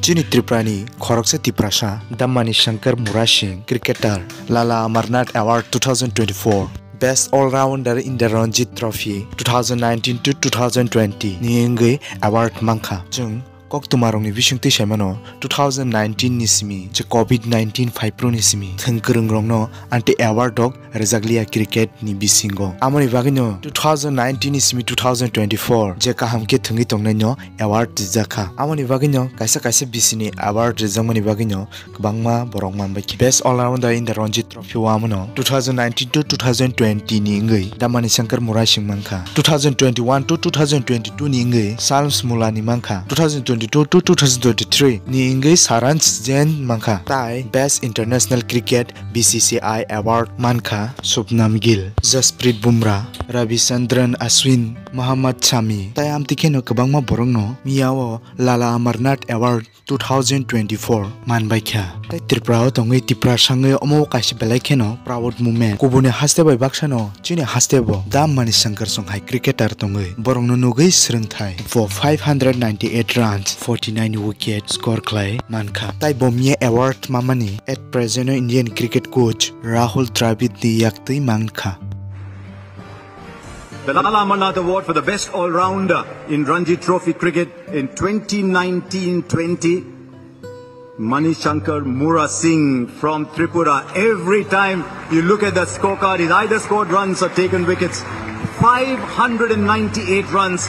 Chini Triprani, Khorokse Tiprasha, Dammani Shankar Murashing, cricketer, Lala Amarnath Award 2024. Best All-Rounder in the Ranji Trophy 2019 to 2020 ni ngai award mangkha chung কক তোমাৰ নিবিং তে চাইমান two thousand nineteen নিচিমি covid nineteen ফাইভ্ৰ নিচিমি থং ৰং ৰং ন আনটি এৱাৰ্ড হক ৰেজাগলীয়া ক্ৰিকেট নিবিচিং আমাৰ ইভাগে ন টু থাউজেণ্ড নাইনটিন নিচিমি টু থাউজেণ্ড টুৱেণ্টি ফ'ৰ জে কাহামকে থঙি তংনাই ন এৱাৰ্ড ৰিজাকা আমাৰ ইভাগে ন কাইছে কাইছে বিচিনি এৱাৰ্ড ৰিজাকমান ইভাগে ন কবাংমা বৰং মানবাই best allrounder in the Ranji ট্ৰফিও আমন two thousand nineteen to two thousand টুৱেণ্টিনি ইংগৈ দামানি Shankar Murai Singh মাংখা two thousand twenty one to two thousand twenty টুনি ইংগৈ Charles মুলানি মাংখা two thousand twenty to 2023 ni ingai saranch jen mangkha tai best international cricket bcci award mankha subnam gil jasprit bumrah ravisandran ashwin muhammad chami tai amtikeno kwbangma borokno miyao lala amarnath award 2024 manbai kha tai tripura tongai tripura sangai omo kaisi belai kheno proud movement kubune haste bai baksano chini haste bo dam mani shankar songhai cricketer tongai borongno nugai srengthai for 598 runs 49 wicket score clay manka tai bomye award mamani at present indian cricket coach rahul dravid ni yaktei manka The Lala Amarnath Award for the best all-rounder in Ranji Trophy cricket in 2019-20. Mani Shankar Mura Singh from Tripura. Every time you look at the scorecard, he's either scored runs or taken wickets. 598 runs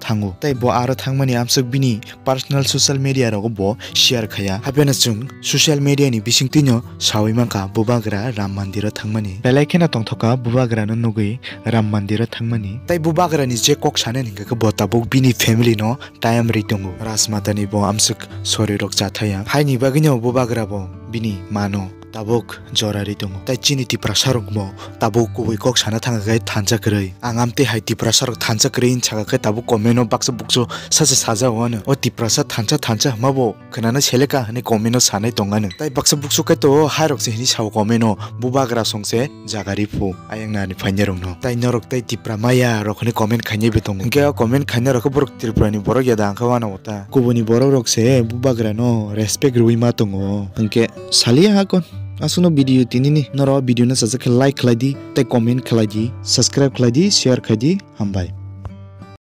थांगो। ताई बो आरो थांमानि आमसुक बिनि पार्सनेल social media रगो बो share खाया। हाबेना जों social मेडियानि बिसिंतिनो सावैमाखा बुबाग्रा राम मन्दिर थांमानि बेलायखेना तंथका बुबाग्रानो नुगै राम मन्दिर तै ताई बुबाग्रानि जे कक साने निंगाखो बताबुक बिनि फेमिलि नो टाइम रितंगो। राजमातानि बो आमसुक सरि रक जाथाया। हाइनि बागिनो बुबाग्रा बो बिनि मानो। tabuk jorari tongo tai chini ti prasarok mo tabuk ko kok sana thanga gai thanja krei angam te hai ti prasarok thanja krei in chaga kai tabuk komeno baksa bukso sa sa saja wan o ti prasar thanja thanja mabo khanana seleka hane komeno sana tonga ne tai baksa bukso kai to hairok se hini saw komeno bubagra songse jagari phu ayang na ni phanya rong no tai norok tai ti pramaya rokhne comment khanye betong ge comment khanya rokho borok tirpurani borok ya dang khawana ota kubuni borok rok se bubagra no respect ruima tongo angke salia hakon Asuno video ini nih, noro video nih sasa like lagi, te comment lagi, subscribe lagi, share lagi, hambai.